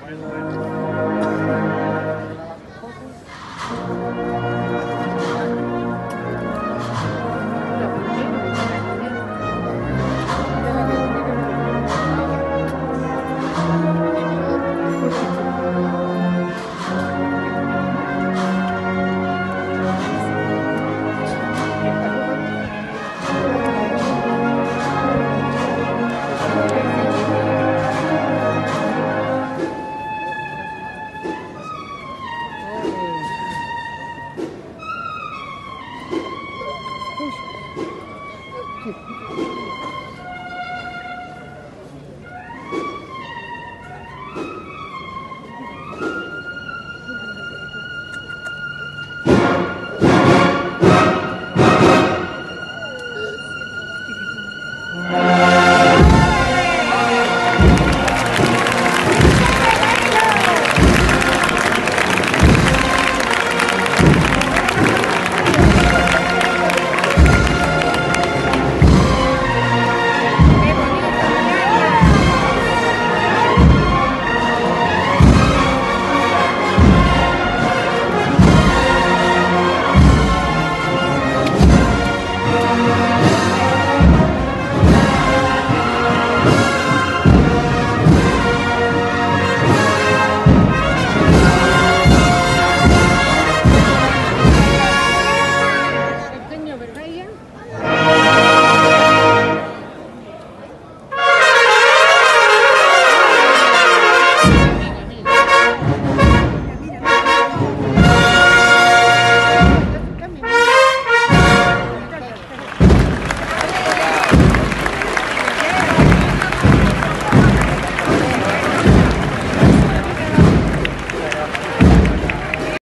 Bueno.